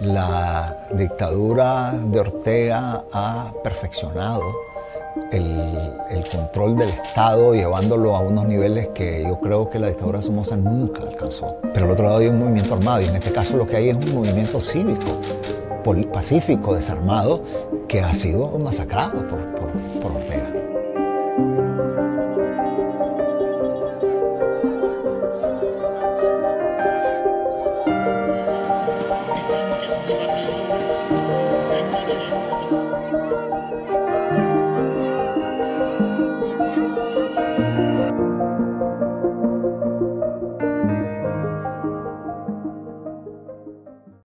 La dictadura de Ortega ha perfeccionado el, control del Estado, llevándolo a unos niveles que yo creo que la dictadura Somoza nunca alcanzó. Pero al otro lado hay un movimiento armado y en este caso lo que hay es un movimiento cívico, pacífico, desarmado, que ha sido masacrado por, por Ortega.